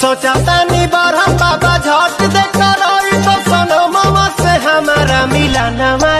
सोचा तानी बरहम बाबा झट दे करो तो सोनो मामा से हमारा मिला नमा